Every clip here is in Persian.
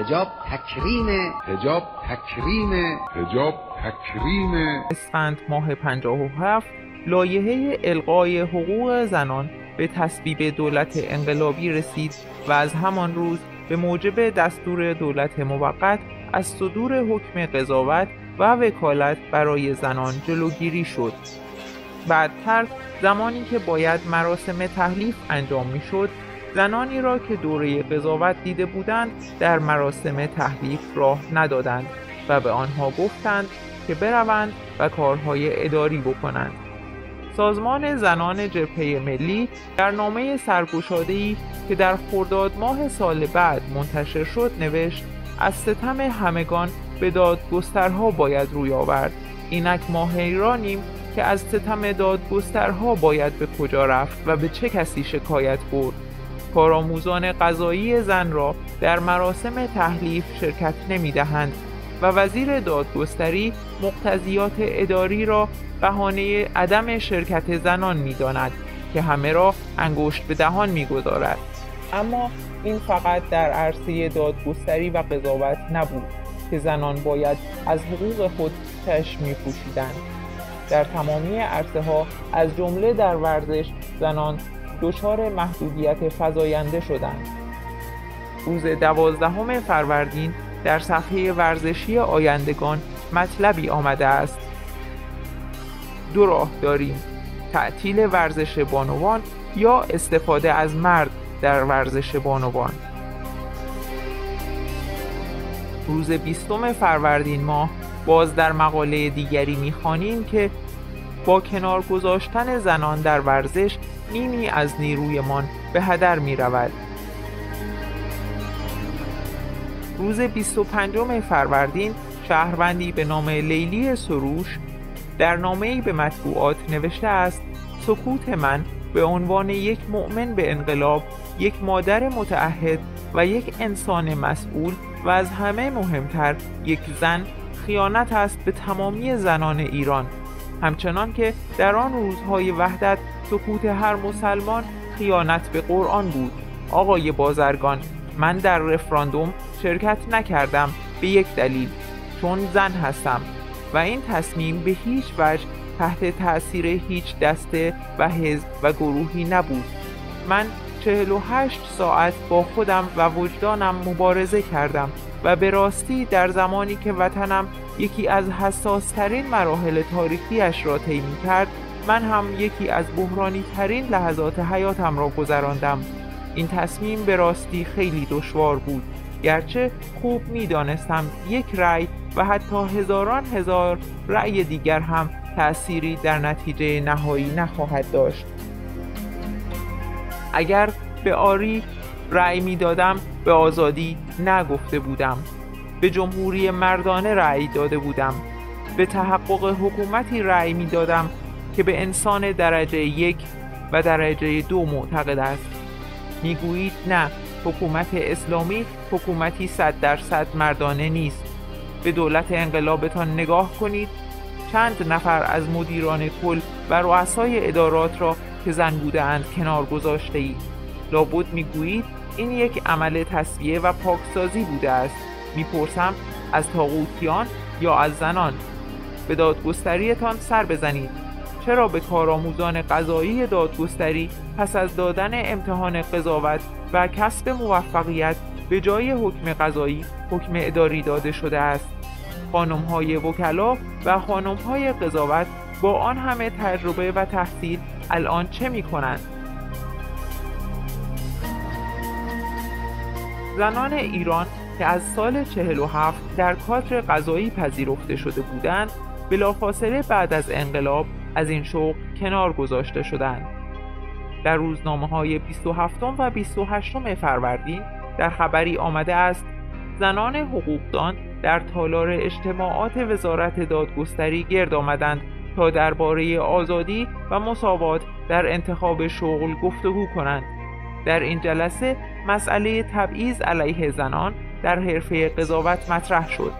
هجاب تکریم. هجاب تکریم. هجاب تکریم. اسفند ماه 57 لایحه القای حقوق زنان. به تصویب دولت انقلابی رسید و از همان روز به موجب دستور دولت موقت از صدور حکم قضاوت و وکالت برای زنان جلوگیری شد. بعدتر زمانی که باید مراسم تحلیف انجام می‌شد زنانی را که دوره قضاوت دیده بودند در مراسم تحلیف راه ندادند و به آنها گفتند که بروند و کارهای اداری بکنند. سازمان زنان جبهه ملی در نامه سرگشاده‌ای که در خرداد ماه سال بعد منتشر شد نوشت از ستم همگان به دادگسترها باید روی آورد. اینک ماه ایرانیم که از ستم دادگسترها باید به کجا رفت و به چه کسی شکایت برد. کارآموزان قضایی زن را در مراسم تحلیف شرکت نمی دهند و وزیر دادگستری مقتضیات اداری را بهانه عدم شرکت زنان می داند که همه را انگشت به دهان می گذارد. اما این فقط در عرصه دادگستری و قضاوت نبود که زنان باید از حقوق خود چشم می پوشیدند. در تمامی عرصه ها از جمله در ورزش زنان دچار محدودیت فزاینده شدند. روز دوازدهم فروردین در صفحه ورزشی آیندگان مطلبی آمده است. دو راه داریم تعطیل ورزش بانوان یا استفاده از مرد در ورزش بانوان. روز بیستم فروردین ماه باز در مقاله دیگری می‌خوانیم که با کنار گذاشتن زنان در ورزش نیمی از نیرویمان به هدر می رود. روز 25 فروردین شهروندی به نام لیلی سروش در نامه‌ای به مطبوعات نوشته است سکوت من به عنوان یک مؤمن به انقلاب یک مادر متعهد و یک انسان مسئول و از همه مهمتر یک زن خیانت است به تمامی زنان ایران همچنان که در آن روزهای وحدت سکوت هر مسلمان خیانت به قرآن بود. آقای بازرگان من در رفراندوم شرکت نکردم به یک دلیل چون زن هستم و این تصمیم به هیچ وجه تحت تأثیر هیچ دسته و حزب و گروهی نبود. من 48 ساعت با خودم و وجدانم مبارزه کردم و به راستی در زمانی که وطنم یکی از حساسترین مراحل تاریخیش را طی کرد من هم یکی از بحرانی ترین لحظات حیاتم را گذراندم. این تصمیم به راستی خیلی دشوار بود گرچه خوب می‌دانستم یک رأی و حتی هزاران هزار رأی دیگر هم تأثیری در نتیجه نهایی نخواهد داشت. اگر به آری رأی می‌دادم به آزادی نگفته بودم. به جمهوری مردانه رأی داده بودم. به تحقق حکومتی رأی می‌دادم که به انسان درجه یک و درجه دو معتقد است. می‌گویید نه حکومت اسلامی حکومتی صد درصد مردانه نیست. به دولت انقلابتان نگاه کنید. چند نفر از مدیران کل و رؤسای ادارات را که زن بودند کنار گذاشته اید لابد می‌گویید این یک عمل تصویه و پاکسازی بوده است. می‌پرسم از تاغوتیان یا از زنان؟ به دادگستریتان سر بزنید. چرا به کارآموزان قضایی دادگستری پس از دادن امتحان قضاوت و کسب موفقیت به جای حکم قضایی حکم اداری داده شده است؟ خانم های وکلا و خانم های قضاوت با آن همه تجربه و تحصیل الان چه می کنند؟ زنان ایران که از سال 47 در کادر قضایی پذیرفته شده بودند بلافاصله بعد از انقلاب از این شغل کنار گذاشته شدند. در روزنامه های 27 و 28 فروردین در خبری آمده است زنان حقوقدان در تالار اجتماعات وزارت دادگستری گرد آمدند تا درباره آزادی و مساوات در انتخاب شغل گفتگو کنند. در این جلسه مسئله تبعیض علیه زنان در حرفه قضاوت مطرح شد.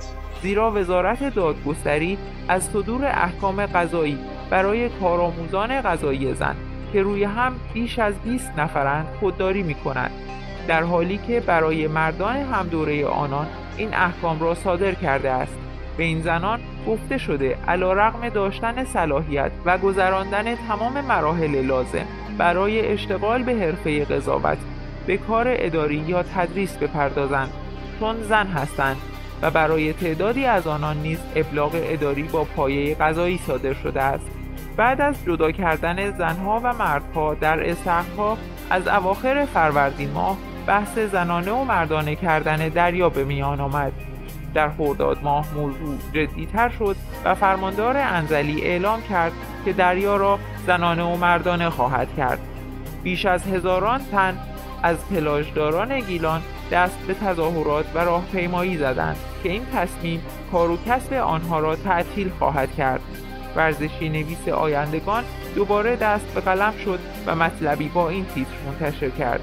زیرا وزارت دادگستری از صدور احکام قضایی برای کارآموزان قضایی زن که روی هم بیش از 20 نفرند خودداری می کند در حالی که برای مردان هم دوره آنان این احکام را صادر کرده است. به این زنان گفته شده علا رقم داشتن صلاحیت و گذراندن تمام مراحل لازم برای اشتغال به حرفه قضاوت به کار اداری یا تدریس بپردازند. چون زن هستند و برای تعدادی از آنان نیز ابلاغ اداری با پایه قضایی صادر شده است. بعد از جدا کردن زنها و مردها در استخرها از اواخر فروردین ماه بحث زنانه و مردانه کردن دریا به میان آمد. در خرداد ماه موضوع جدیتر شد و فرماندار انزلی اعلام کرد که دریا را زنانه و مردانه خواهد کرد. بیش از هزاران تن از پلاژداران گیلان دست به تظاهرات و راهپیمایی زدند که این تصمیم کار و کسب آنها را تعطیل خواهد کرد. ورزشی نویس آیندگان دوباره دست به قلم شد و مطلبی با این تیتر منتشر کرد.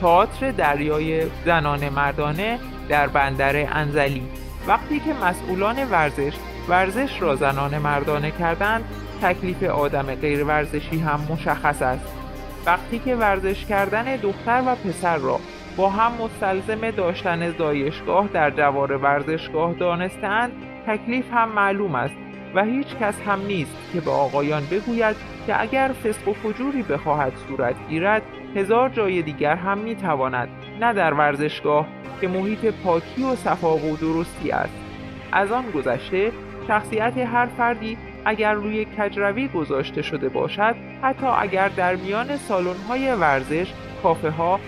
تئاتر دریای زنان مردانه در بندر انزلی. وقتی که مسئولان ورزش ورزش را زنان مردانه کردند تکلیف آدم غیر ورزشی هم مشخص است. وقتی که ورزش کردن دختر و پسر را با هم مستلزم داشتن زایشگاه در جوار ورزشگاه دانستند تکلیف هم معلوم است و هیچ کس هم نیست که به آقایان بگوید که اگر فسق و فجوری بخواهد صورت گیرد هزار جای دیگر هم می‌تواند نه در ورزشگاه که محیط پاکی و صفا و درستی است. از آن گذشته شخصیت هر فردی اگر روی کجروی گذاشته شده باشد حتی اگر در میان های ورزش کافه ها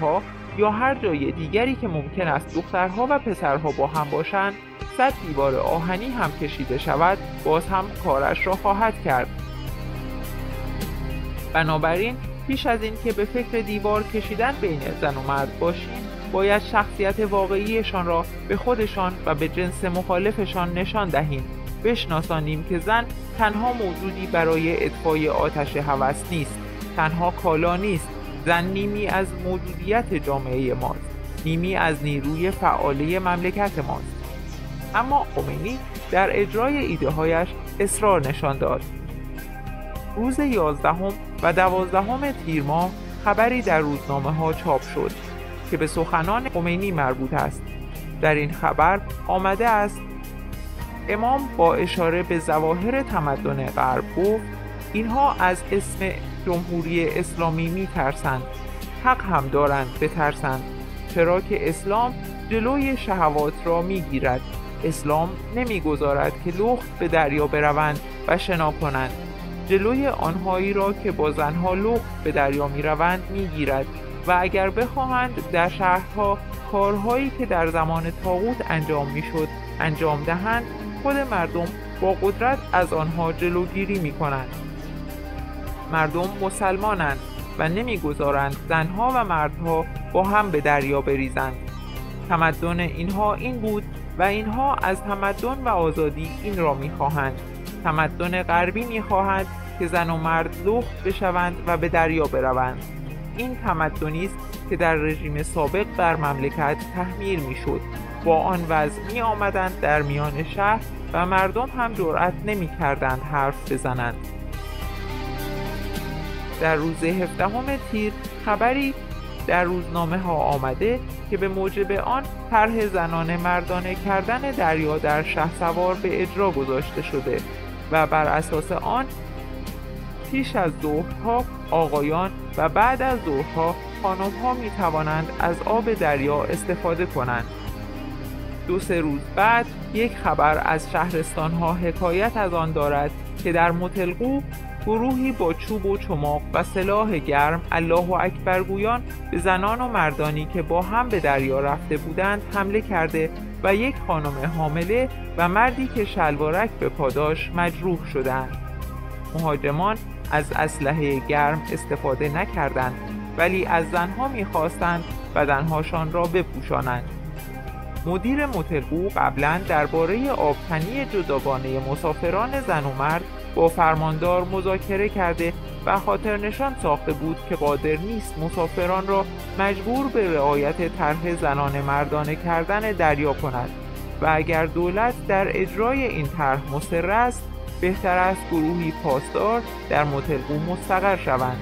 ها یا هر جای دیگری که ممکن است دخترها و پسرها با هم باشند صد دیوار آهنی هم کشیده شود باز هم کارش را خواهد کرد. بنابراین پیش از اینکه به فکر دیوار کشیدن بین زن و مرد باشیم باید شخصیت واقعیشان را به خودشان و به جنس مخالفشان نشان دهیم. بشناسانیم که زن تنها موجودی برای اطفای آتش هوس نیست تنها کالا نیست. زن نیمی از موجودیت جامعه ماست. نیمی از نیروی فعاله مملکت ماست. اما خمینی در اجرای ایده هایش اصرار نشان داد. روز یازدهم و دوازدهم تیر ماه خبری در روزنامه ها چاپ شد که به سخنان خمینی مربوط است. در این خبر آمده است امام با اشاره به زواهر تمدن غرب گفت اینها از اسم جمهوری اسلامی می ترسند حق هم دارند بترسند. چرا که اسلام جلوی شهوات را می گیرد اسلام نمی‌گذارد که لخت به دریا بروند و شنا کنند. جلوی آنهایی را که با زنها لخت به دریا می روند می گیرد و اگر بخواهند در شهرها کارهایی که در زمان تاغوت انجام می‌شد انجام دهند خود مردم با قدرت از آنها جلوگیری می کنند مردم مسلمانند و نمی‌گذارند زنها و مردها با هم به دریا بریزند. تمدن اینها این بود و اینها از تمدن و آزادی این را می‌خواهند. تمدن غربی می‌خواهد که زن و مرد لخت بشوند و به دریا بروند. این تمدنی است که در رژیم سابق بر مملکت تحمیل می‌شد. با آن وضع می آمدند در میان شهر و مردم هم جرأت نمی کردند حرف بزنند. در روز هفدهم تیر خبری در روزنامه ها آمده که به موجب آن طرح زنان مردانه کردن دریا در شه سوار به اجرا گذاشته شده و بر اساس آن پیش از ظهرها آقایان و بعد از ظهرها خانمها می توانند از آب دریا استفاده کنند. دو سه روز بعد یک خبر از شهرستان ها حکایت از آن دارد که در متلقو گروهی با چوب و چماق و سلاح گرم الله اکبر گویان به زنان و مردانی که با هم به دریا رفته بودند حمله کرده و یک خانم حامله و مردی که شلوارک به پاداش مجروح شدند. مهاجمان از اسلحه گرم استفاده نکردند ولی از زنها می‌خواستند بدنهاشان را بپوشانند. مدیر مترقو قبلا درباره آبتنی جداگانه مسافران زن و مرد با فرماندار مذاکره کرده و خاطر نشان ساخته بود که قادر نیست مسافران را مجبور به رعایت طرح زنان مردانه کردن دریا کند و اگر دولت در اجرای این طرح مصر است بهتر است گروهی پاسدار در متلقو مستقر شوند.